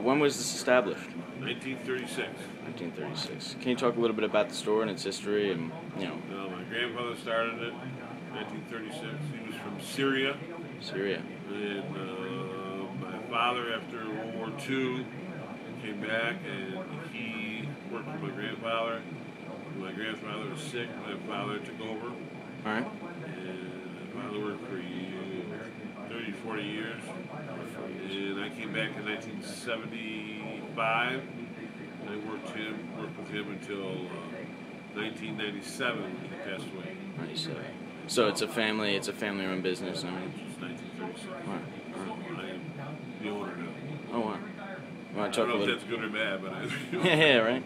when was this established? 1936. 1936. Can you talk a little bit about the store and its history and, you know, Well, my grandfather started it 1936. He was from Syria. Syria? And uh, my father, after World War II, came back and he worked for my grandfather. My grandfather was sick, my father took over. All right. And my father worked for uh, 30, 40 years. Came back in 1975. And I worked him, worked with him until uh, 1997 when he passed away. 97. So it's a family, it's a family-run business. I mean, It's 1936. all right. So I am the owner now. Oh wow. Want I don't a know if that's good or bad, but I. yeah, yeah, right.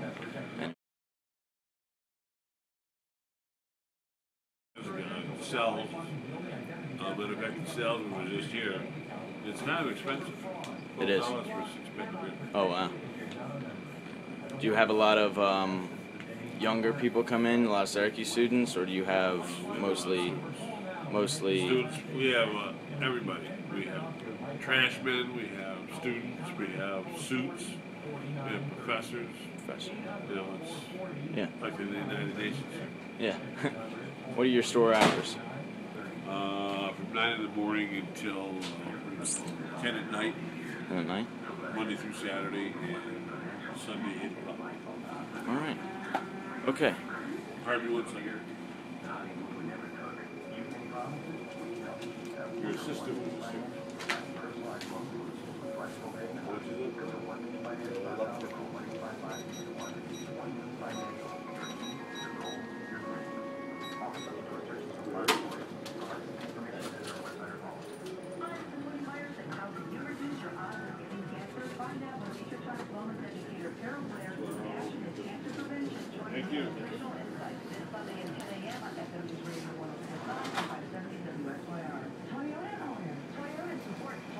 Cells, uh, but affected cells, we were just here. It's of expensive. It is. $12 for a six-pack of beer. Oh wow. Do you have a lot of um, younger people come in, a lot of Syracuse students, or do you have mostly, mostly? Students, we have uh, everybody. We have trashmen, we have students, we have suits, we have professors. Professor. You know, it's Yeah, like in the United Nations. yeah. what are your store hours? Uh, from 9 in the morning until uh, 10 at night, In the night. Monday through Saturday, and Sunday 8 o'clock. All right. Okay. Me one second. Your assistant was here. What is it? Thank you.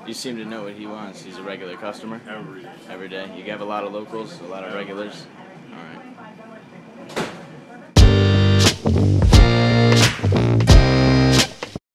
You seem to know what he wants. He's a regular customer Every every day. You have a lot of locals, a lot of regulars.